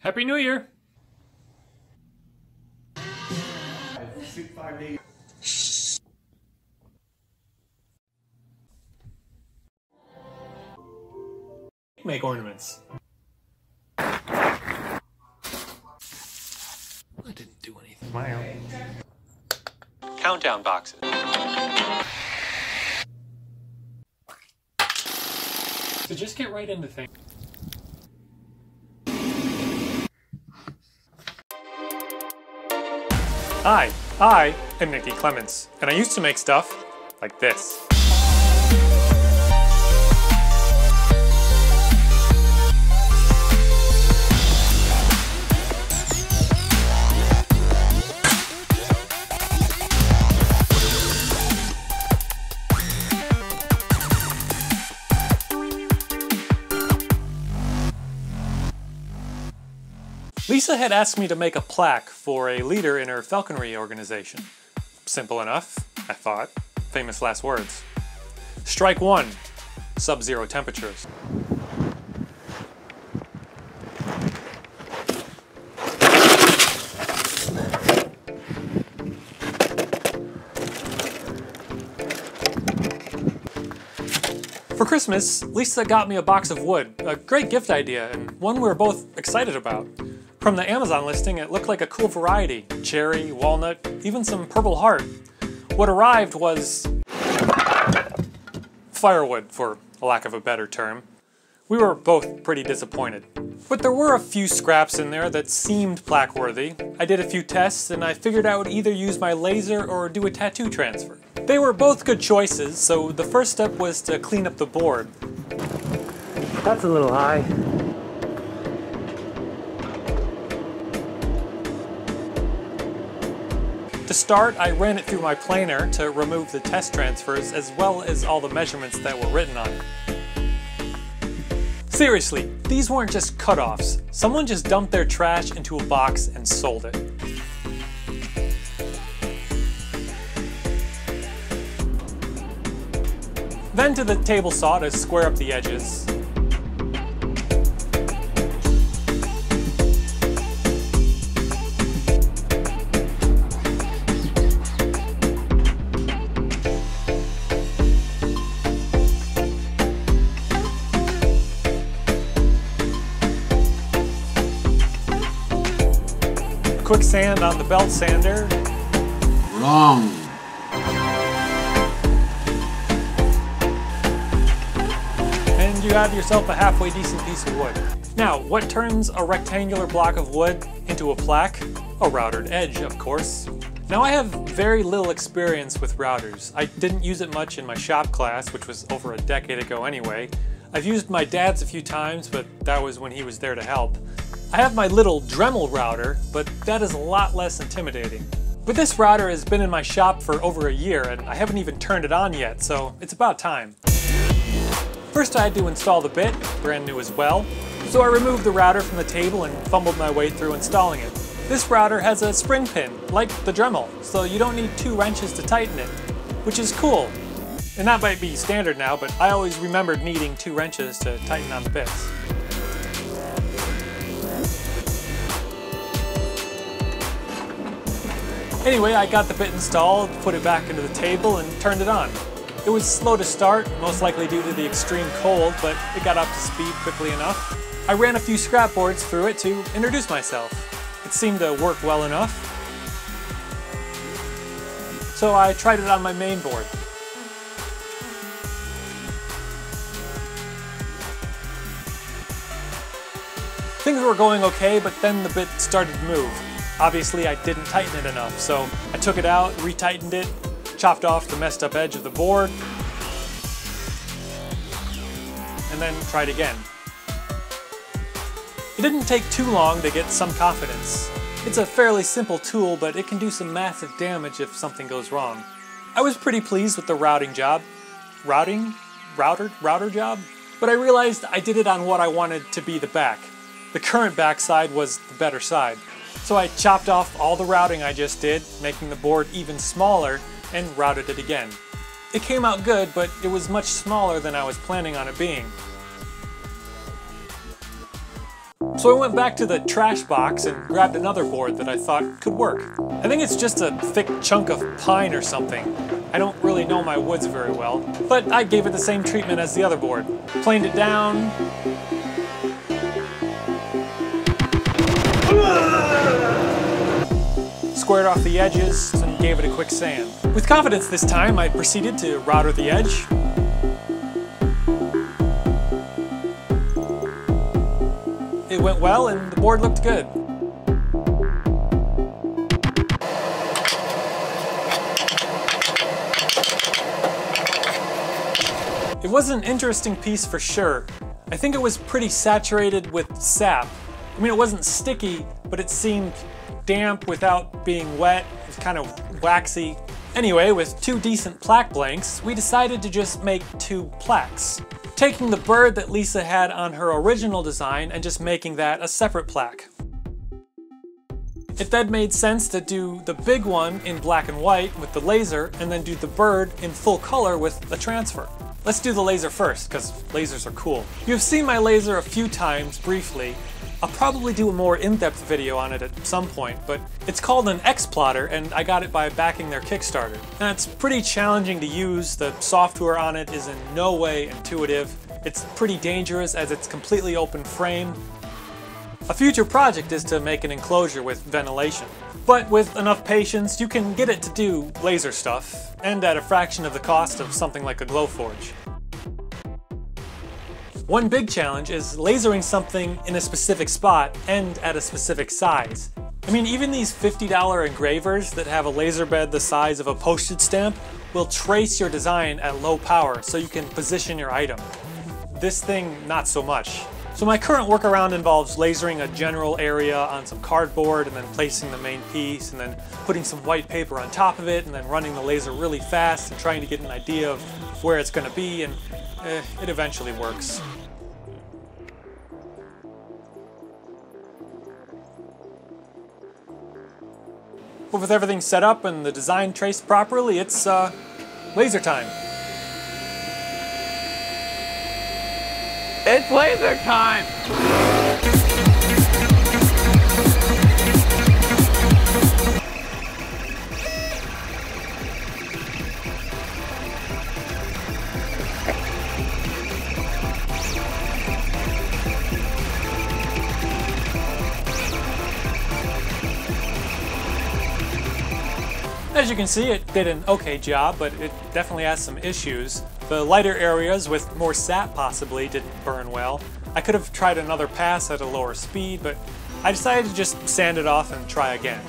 Happy New Year! Make ornaments. I didn't do anything. My own. Countdown boxes. So just get right into things. Hi, I am Nick D. Clements, and I used to make stuff like this. Lisa had asked me to make a plaque for a leader in her falconry organization. Simple enough, I thought. Famous last words. Strike one, sub-zero temperatures. For Christmas, Lisa got me a box of wood, a great gift idea, and one we were both excited about. From the Amazon listing, it looked like a cool variety. Cherry, walnut, even some purple heart. What arrived was... firewood, for lack of a better term. We were both pretty disappointed. But there were a few scraps in there that seemed plaque-worthy. I did a few tests and I figured I would either use my laser or do a tattoo transfer. They were both good choices, so the first step was to clean up the board. That's a little high. To start, I ran it through my planer to remove the test transfers as well as all the measurements that were written on it. Seriously, these weren't just cutoffs. Someone just dumped their trash into a box and sold it. Then to the table saw to square up the edges. Sand on the belt sander. Wrong. and you have yourself a halfway decent piece of wood. Now, what turns a rectangular block of wood into a plaque? A routered edge, of course. Now I have very little experience with routers. I didn't use it much in my shop class, which was over a decade ago anyway. I've used my dad's a few times, but that was when he was there to help. I have my little Dremel router, but that is a lot less intimidating. But this router has been in my shop for over a year and I haven't even turned it on yet, so it's about time. First I had to install the bit, brand new as well, so I removed the router from the table and fumbled my way through installing it. This router has a spring pin, like the Dremel, so you don't need two wrenches to tighten it, which is cool. And that might be standard now, but I always remembered needing two wrenches to tighten on the bits. Anyway, I got the bit installed, put it back into the table, and turned it on. It was slow to start, most likely due to the extreme cold, but it got up to speed quickly enough. I ran a few scrap boards through it to introduce myself. It seemed to work well enough. So I tried it on my main board. Things were going okay, but then the bit started to move. Obviously I didn't tighten it enough, so I took it out, retightened it, chopped off the messed up edge of the board, and then tried again. It didn't take too long to get some confidence. It's a fairly simple tool, but it can do some massive damage if something goes wrong. I was pretty pleased with the routing job. Routing? Router? Router job? But I realized I did it on what I wanted to be the back. The current backside was the better side. So I chopped off all the routing I just did, making the board even smaller, and routed it again. It came out good, but it was much smaller than I was planning on it being. So I went back to the trash box and grabbed another board that I thought could work. I think it's just a thick chunk of pine or something. I don't really know my woods very well, but I gave it the same treatment as the other board. Planed it down, squared off the edges, and gave it a quick sand. With confidence this time, I proceeded to router the edge. It went well and the board looked good. It was an interesting piece for sure. I think it was pretty saturated with sap. I mean, it wasn't sticky, but it seemed damp without being wet. It was kind of waxy. Anyway, with two decent plaque blanks, we decided to just make two plaques. Taking the bird that Lisa had on her original design and just making that a separate plaque. It then made sense to do the big one in black and white with the laser and then do the bird in full color with the transfer. Let's do the laser first, because lasers are cool. You've seen my laser a few times briefly. I'll probably do a more in-depth video on it at some point, but it's called an X-Plotter and I got it by backing their Kickstarter. And it's pretty challenging to use, the software on it is in no way intuitive. It's pretty dangerous as it's completely open frame. A future project is to make an enclosure with ventilation. But with enough patience, you can get it to do laser stuff, and at a fraction of the cost of something like a Glowforge. One big challenge is lasering something in a specific spot and at a specific size. I mean, even these $50 engravers that have a laser bed the size of a postage stamp will trace your design at low power so you can position your item. This thing, not so much. So my current workaround involves lasering a general area on some cardboard and then placing the main piece and then putting some white paper on top of it and then running the laser really fast and trying to get an idea of where it's going to be and eh, it eventually works. But with everything set up and the design traced properly, it's uh, laser time. It's laser time! As you can see, it did an okay job, but it definitely has some issues. The lighter areas with more sap possibly didn't burn well. I could have tried another pass at a lower speed, but I decided to just sand it off and try again.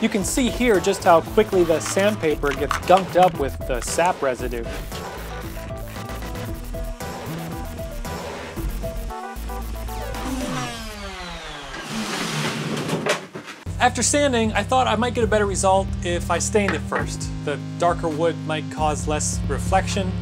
You can see here just how quickly the sandpaper gets gunked up with the sap residue. After sanding, I thought I might get a better result if I stained it first. The darker wood might cause less reflection.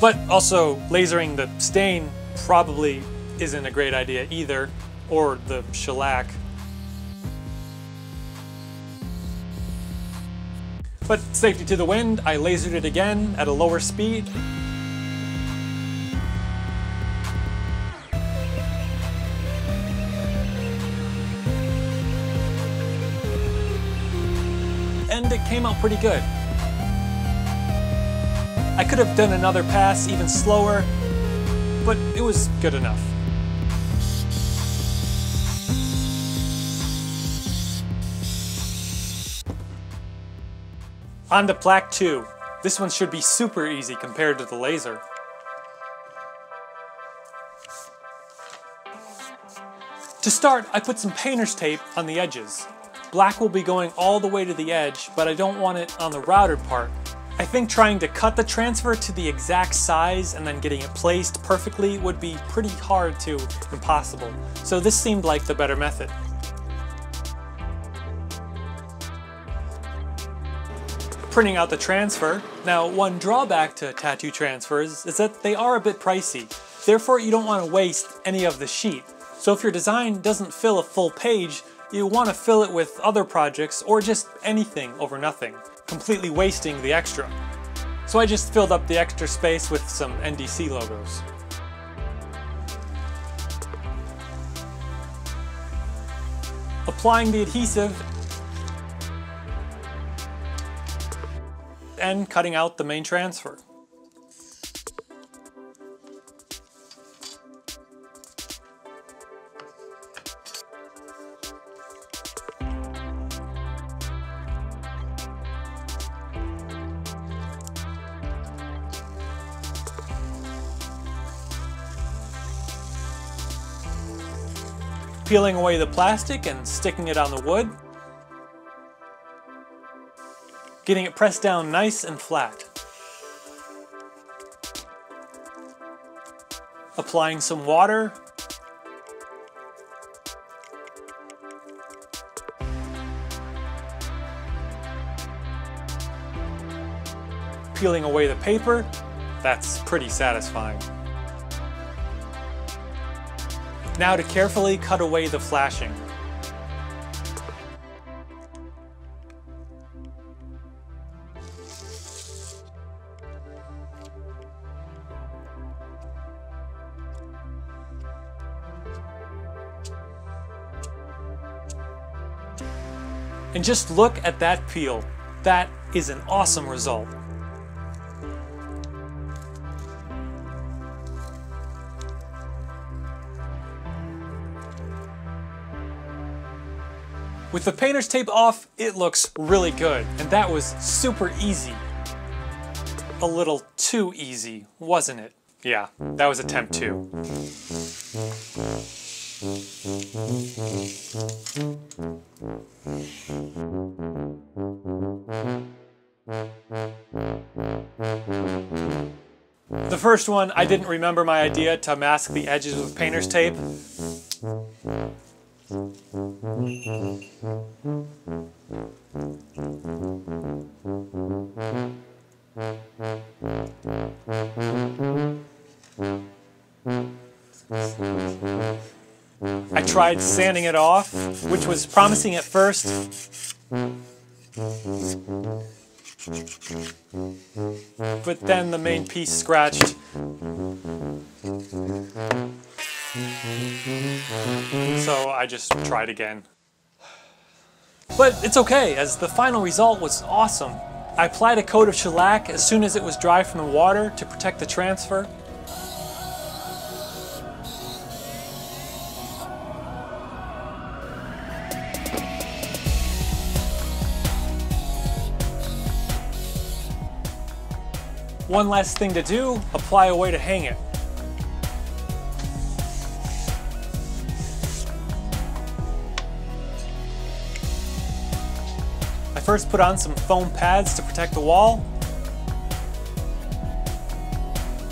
But also, lasering the stain probably isn't a great idea either or the shellac. But safety to the wind, I lasered it again at a lower speed. And it came out pretty good. I could have done another pass even slower, but it was good enough. On to plaque 2. This one should be super easy compared to the laser. To start, I put some painter's tape on the edges. Black will be going all the way to the edge, but I don't want it on the routed part. I think trying to cut the transfer to the exact size and then getting it placed perfectly would be pretty hard to impossible, so this seemed like the better method. Printing out the transfer. Now, one drawback to tattoo transfers is that they are a bit pricey. Therefore, you don't want to waste any of the sheet. So if your design doesn't fill a full page, you want to fill it with other projects or just anything over nothing, completely wasting the extra. So I just filled up the extra space with some NDC logos. Applying the adhesive and cutting out the main transfer. Peeling away the plastic and sticking it on the wood. Getting it pressed down nice and flat. Applying some water. Peeling away the paper. That's pretty satisfying. Now to carefully cut away the flashing. And just look at that peel. That is an awesome result. With the painter's tape off, it looks really good, and that was super easy. A little too easy, wasn't it? Yeah, that was attempt two. The first one, I didn't remember my idea to mask the edges with painter's tape. Tried sanding it off, which was promising at first. But then the main piece scratched. So I just tried again. But it's okay, as the final result was awesome. I applied a coat of shellac as soon as it was dry from the water to protect the transfer. One last thing to do, apply a way to hang it. I first put on some foam pads to protect the wall.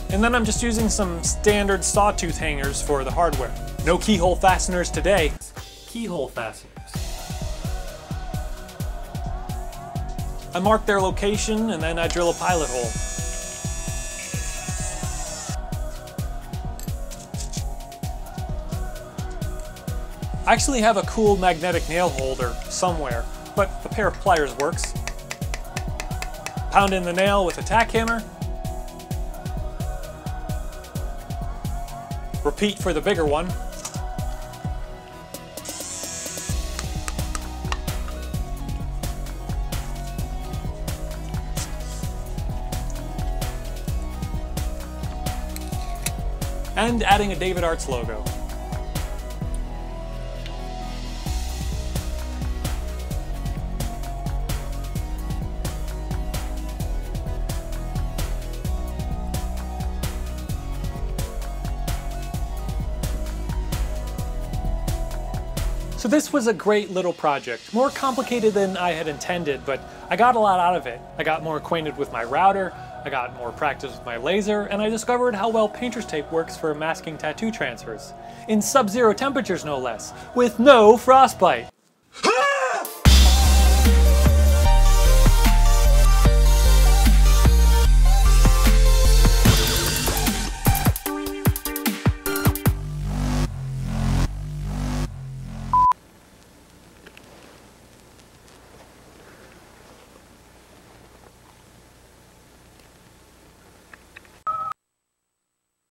And then I'm just using some standard sawtooth hangers for the hardware. No keyhole fasteners today. Keyhole fasteners. I mark their location and then I drill a pilot hole. Actually have a cool magnetic nail holder somewhere, but a pair of pliers works. Pound in the nail with a tack hammer. Repeat for the bigger one. And adding a David Arts logo. So this was a great little project, more complicated than I had intended, but I got a lot out of it. I got more acquainted with my router, I got more practice with my laser, and I discovered how well painter's tape works for masking tattoo transfers. In sub-zero temperatures no less, with no frostbite.